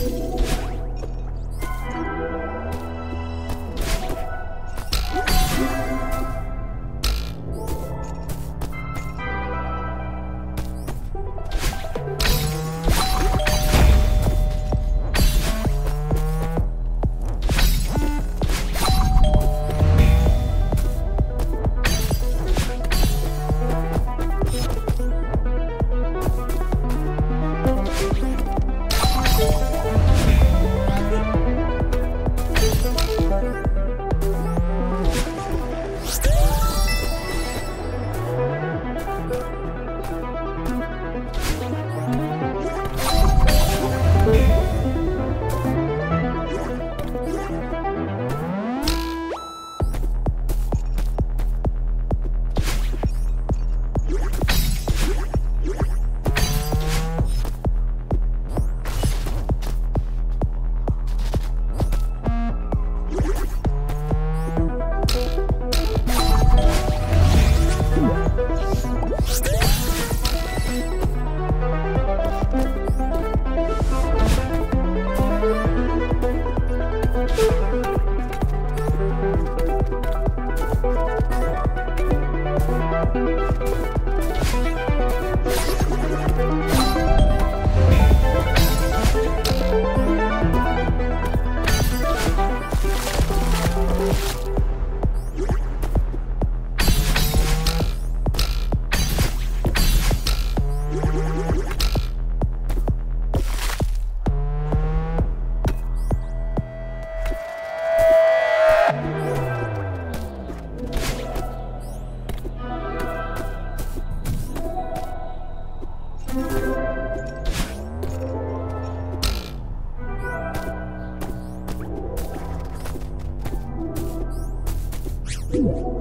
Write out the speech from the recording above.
Bye. Ooh.